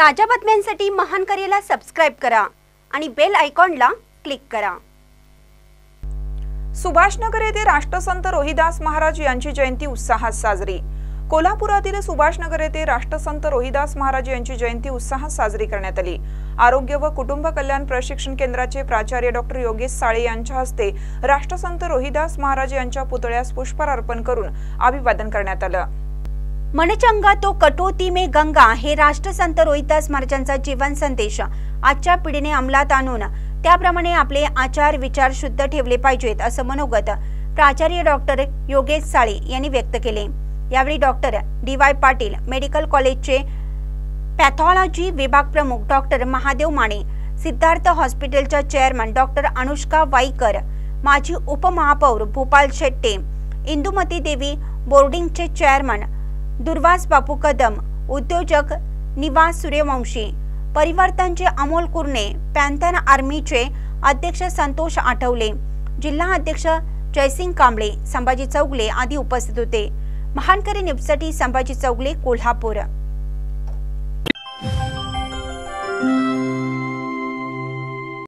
ताज्या बातम्यांसाठी महान करेला सबस्क्राईब करा आणि बेल आयकॉनला क्लिक करा. सुभाषनगर येथे राष्ट्रसंत रोहिदास महाराज यांची जयंती उत्साहात साजरी. कोल्हापुरातील सुभाषनगर येथे राष्ट्रसंत रोहिदास महाराज यांची जयंती उत्साहात साजरी करण्यात आली. आरोग्य व कुटुंब कल्याण प्रशिक्षण केंद्राचे प्राचार्य डॉक्टर योगेश साळे यांच्या हस्ते राष्ट्रसंत रोहिदास महाराज यांच्या पुतळ्यास पुष्पहार अर्पण करून अभिवादन करण्यात आलं. मनचंगा तो कटोती में गंगा हे राष्ट्रसंत रोहिदास महाराजांचा जीवन संदेश. आजच्या पिढीने अंमलात आणून त्याप्रमाणे आपले आचार विचार शुद्ध ठेवले पाहिजेत असं मनोगत प्राचार्य डॉक्टर योगेश साळे यांनी व्यक्त केले. यावेळी doctor D Y Patil medical कॉलेजचे पॅथॉलॉजी विभाग प्रमुख डॉक्टर महादेव माने सिद्धार्थ हॉस्पिटलच्या चेअरमन डॉक्टर अनुष्का वाईकर माजी उपमहापौर भूपाल शेट्टे इंदुमती देवी बोर्डिंगचे चेअरमन दुर्वास बापू कदम उद्योजक निवास सूर्यवंशी परिवर्तनचे अमोल कुर्णे पॅन्थन आर्मीचे अध्यक्ष संतोष आठवले जिल्हा अध्यक्ष जयसिंग कांबळे संभाजी चौगले आदी उपस्थित होते. महानकरी निपसाठी संभाजी चौगले कोल्हापूर.